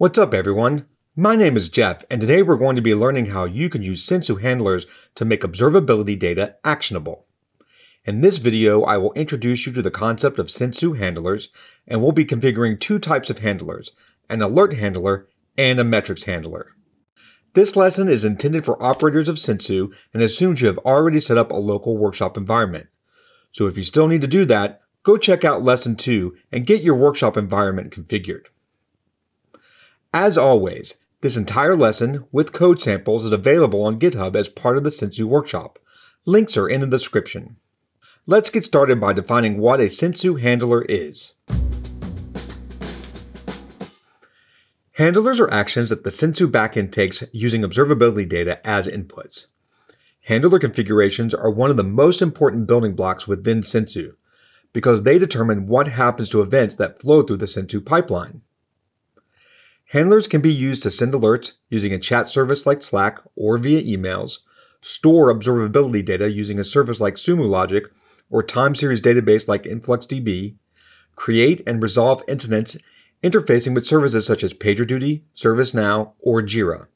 What's up everyone? My name is Jeff and today we're going to be learning how you can use Sensu handlers to make observability data actionable. In this video, I will introduce you to the concept of Sensu handlers and we'll be configuring two types of handlers, an alert handler and a metrics handler. This lesson is intended for operators of Sensu and assumes you have already set up a local workshop environment. So if you still need to do that, go check out lesson 2 and get your workshop environment configured. As always, this entire lesson with code samples is available on GitHub as part of the Sensu workshop. Links are in the description. Let's get started by defining what a Sensu handler is. Handlers are actions that the Sensu backend takes using observability data as inputs. Handler configurations are one of the most important building blocks within Sensu because they determine what happens to events that flow through the Sensu pipeline. Handlers can be used to send alerts using a chat service like Slack or via emails, store observability data using a service like Sumo Logic or time series database like InfluxDB, create and resolve incidents interfacing with services such as PagerDuty, ServiceNow, or Jira,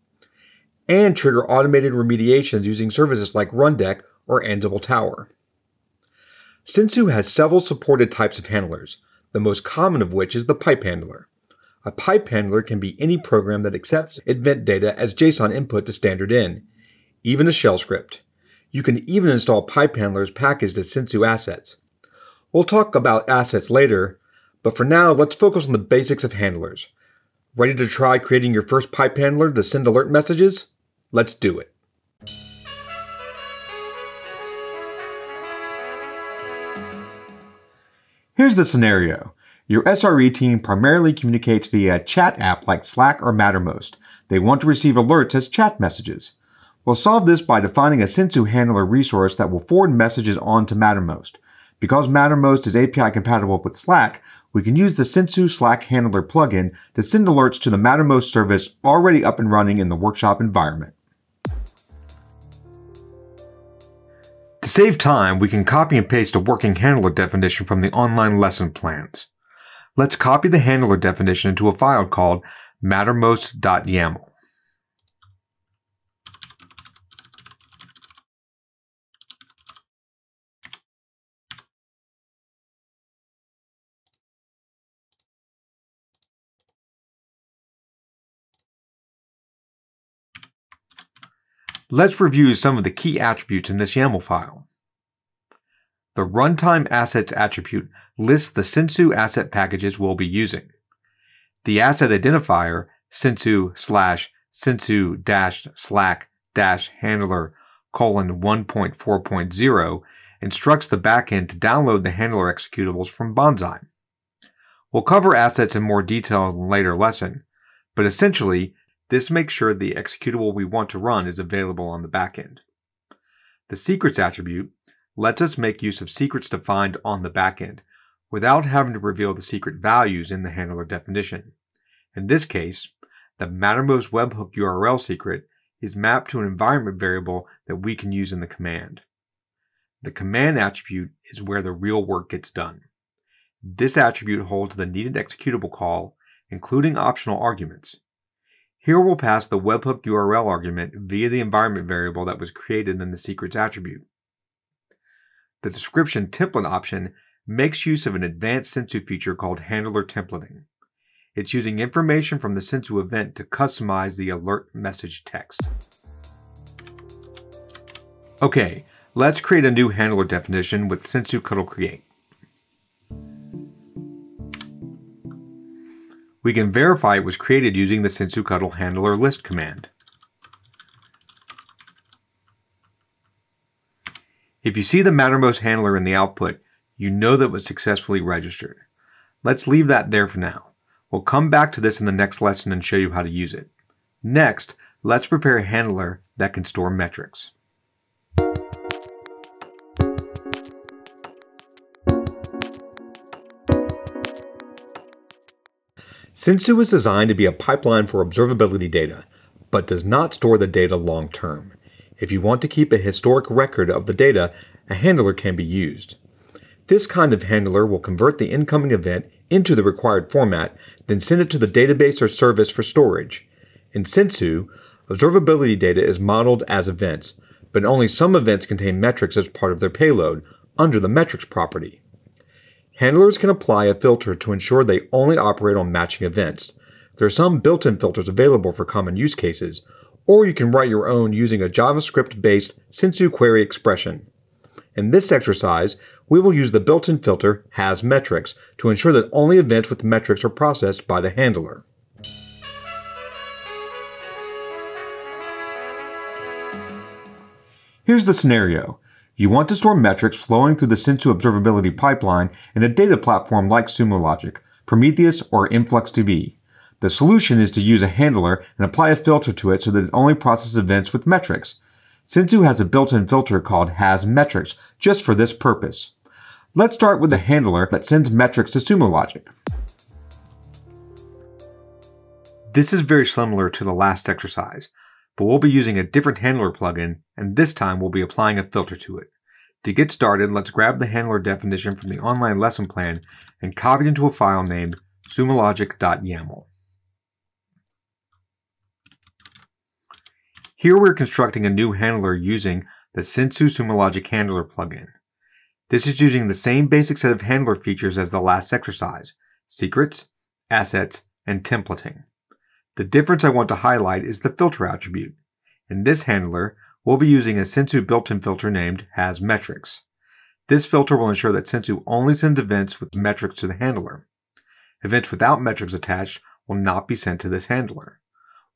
and trigger automated remediations using services like Rundeck or Ansible Tower. Sensu has several supported types of handlers, the most common of which is the pipe handler. A pipe handler can be any program that accepts event data as JSON input to standard in, even a shell script. You can even install pipe handlers packaged as Sensu assets. We'll talk about assets later, but for now, let's focus on the basics of handlers. Ready to try creating your first pipe handler to send alert messages? Let's do it. Here's the scenario. Your SRE team primarily communicates via a chat app like Slack or Mattermost. They want to receive alerts as chat messages. We'll solve this by defining a Sensu handler resource that will forward messages on to Mattermost. Because Mattermost is API compatible with Slack, we can use the Sensu Slack Handler plugin to send alerts to the Mattermost service already up and running in the workshop environment. To save time, we can copy and paste a working handler definition from the online lesson plans. Let's copy the handler definition into a file called mattermost.yaml. Let's review some of the key attributes in this YAML file. The runtime assets attribute lists the Sensu asset packages we'll be using. The asset identifier, Sensu slash Sensu dash Slack dash handler colon 1.4.0 instructs the backend to download the handler executables from Bonsai. We'll cover assets in more detail in a later lesson, but essentially, this makes sure the executable we want to run is available on the backend. The secrets attribute lets us make use of secrets defined on the backend without having to reveal the secret values in the handler definition. In this case, the Mattermost webhook URL secret is mapped to an environment variable that we can use in the command. The command attribute is where the real work gets done. This attribute holds the needed executable call, including optional arguments. Here we'll pass the webhook URL argument via the environment variable that was created in the secrets attribute. The description template option makes use of an advanced Sensu feature called handler templating. It's using information from the Sensu event to customize the alert message text. Okay, let's create a new handler definition with sensuctl Create. We can verify it was created using the sensuctl handler list command. If you see the Mattermost handler in the output, you know that it was successfully registered. Let's leave that there for now. We'll come back to this in the next lesson and show you how to use it. Next, let's prepare a handler that can store metrics. Sensu is designed to be a pipeline for observability data, but does not store the data long term. If you want to keep a historic record of the data, a handler can be used. This kind of handler will convert the incoming event into the required format, then send it to the database or service for storage. In Sensu, observability data is modeled as events, but only some events contain metrics as part of their payload under the metrics property. Handlers can apply a filter to ensure they only operate on matching events. There are some built-in filters available for common use cases, or you can write your own using a JavaScript-based Sensu query expression. In this exercise, we will use the built-in filter hasMetrics to ensure that only events with metrics are processed by the handler. Here's the scenario. You want to store metrics flowing through the Sensu observability pipeline in a data platform like Sumo Logic, Prometheus, or InfluxDB. The solution is to use a handler and apply a filter to it so that it only processes events with metrics. Sensu has a built-in filter called hasMetrics just for this purpose. Let's start with the handler that sends metrics to Sumo Logic. This is very similar to the last exercise, but we'll be using a different handler plugin, and this time we'll be applying a filter to it. To get started, let's grab the handler definition from the online lesson plan and copy it into a file named sumologic.yaml. Here we're constructing a new handler using the Sensu Sumologic Handler plugin. This is using the same basic set of handler features as the last exercise, secrets, assets, and templating. The difference I want to highlight is the filter attribute. In this handler, we'll be using a Sensu built-in filter named hasMetrics. This filter will ensure that Sensu only sends events with metrics to the handler. Events without metrics attached will not be sent to this handler.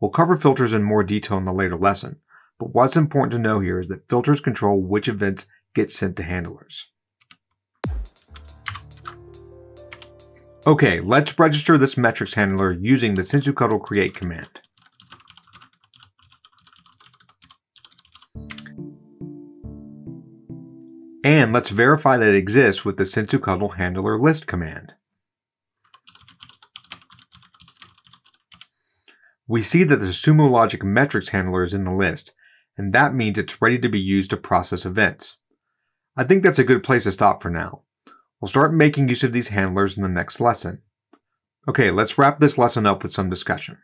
We'll cover filters in more detail in a later lesson, but what's important to know here is that filters control which events get sent to handlers. Okay, let's register this metrics handler using the sensuctl create command. And let's verify that it exists with the sensuctl handler list command. We see that the Sumo Logic metrics handler is in the list, and that means it's ready to be used to process events. I think that's a good place to stop for now. We'll start making use of these handlers in the next lesson. Okay, let's wrap this lesson up with some discussion.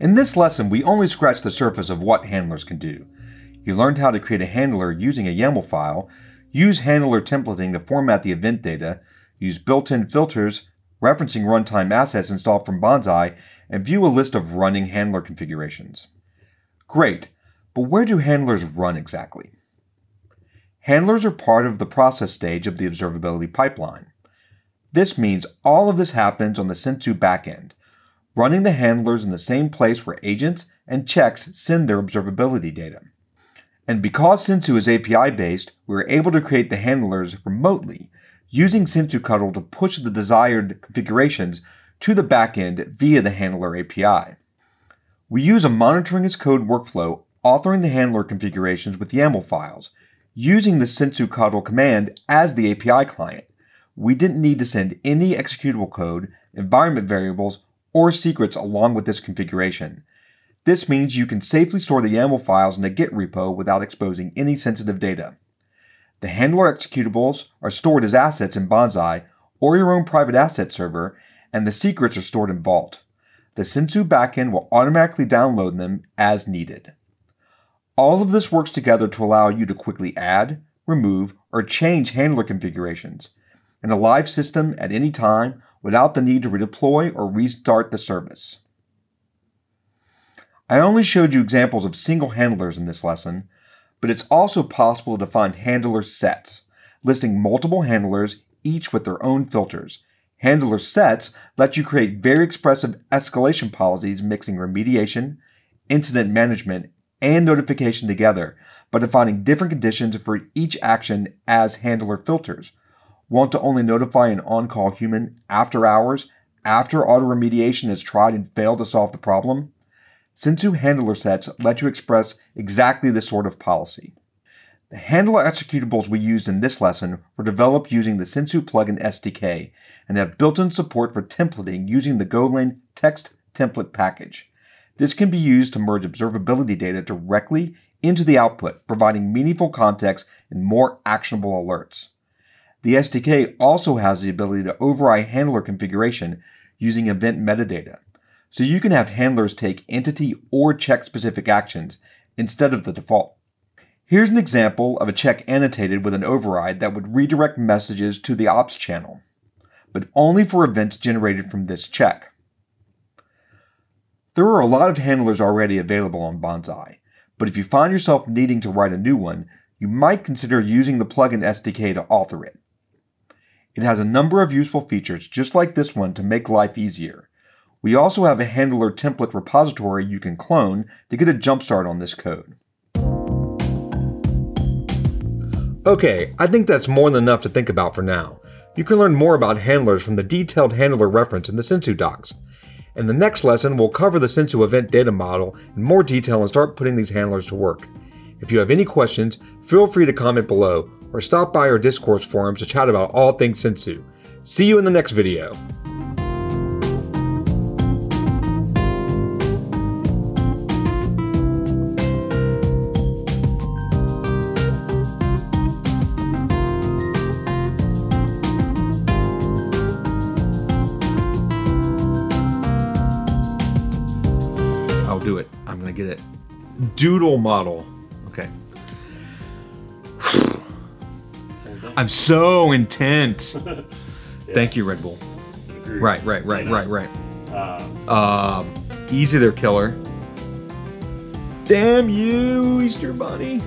In this lesson, we only scratched the surface of what handlers can do. You learned how to create a handler using a YAML file, use handler templating to format the event data, use built-in filters, referencing runtime assets installed from Bonsai, and view a list of running handler configurations. Great, but where do handlers run exactly? Handlers are part of the process stage of the observability pipeline. This means all of this happens on the Sensu backend, running the handlers in the same place where agents and checks send their observability data. And because Sensu is API based, we are able to create the handlers remotely using sensuctl to push the desired configurations to the backend via the handler API. We use a monitoring as code workflow authoring the handler configurations with YAML files, using the sensuctl command as the API client. We didn't need to send any executable code, environment variables, or secrets along with this configuration. This means you can safely store the YAML files in a Git repo without exposing any sensitive data. The handler executables are stored as assets in Bonsai or your own private asset server, and the secrets are stored in Vault. The Sensu backend will automatically download them as needed. All of this works together to allow you to quickly add, remove, or change handler configurations in a live system at any time without the need to redeploy or restart the service. I only showed you examples of single handlers in this lesson, but it's also possible to define handler sets, listing multiple handlers, each with their own filters. Handler sets let you create very expressive escalation policies mixing remediation, incident management, and notification together by defining different conditions for each action as handler filters, Want to only notify an on call human after hours, after auto remediation has tried and failed to solve the problem? Sensu handler sets let you express exactly this sort of policy. The handler executables we used in this lesson were developed using the Sensu plugin SDK and have built-in support for templating using the Golang text template package. This can be used to merge observability data directly into the output, providing meaningful context and more actionable alerts. The SDK also has the ability to override handler configuration using event metadata, so you can have handlers take entity or check specific actions instead of the default. Here's an example of a check annotated with an override that would redirect messages to the ops channel, but only for events generated from this check. There are a lot of handlers already available on Bonsai, but if you find yourself needing to write a new one, you might consider using the plugin SDK to author it. It has a number of useful features just like this one to make life easier. We also have a handler template repository you can clone to get a jumpstart on this code. Okay, I think that's more than enough to think about for now. You can learn more about handlers from the detailed handler reference in the Sensu docs. In the next lesson, we'll cover the Sensu event data model in more detail and start putting these handlers to work. If you have any questions, feel free to comment below or stop by our discourse forums to chat about all things Sensu. See you in the next video. I'll do it. I'm gonna get it. Doodle model. I'm so intent. yeah. Thank you, Red Bull. Right, right, right, right, right. Uh, um, easy there, killer. Damn you, Easter Bunny.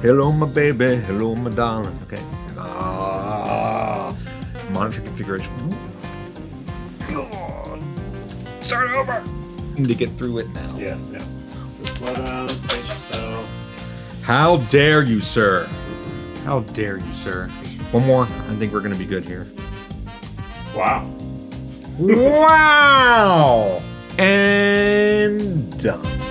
Hello, my baby. Hello, my darling. Okay. Ah, monitor configuration. Start over Need to get through it now. Yeah, yeah. Just slow down, pace yourself. How dare you, sir? How dare you, sir? One more. I think we're gonna be good here. Wow. wow! And done.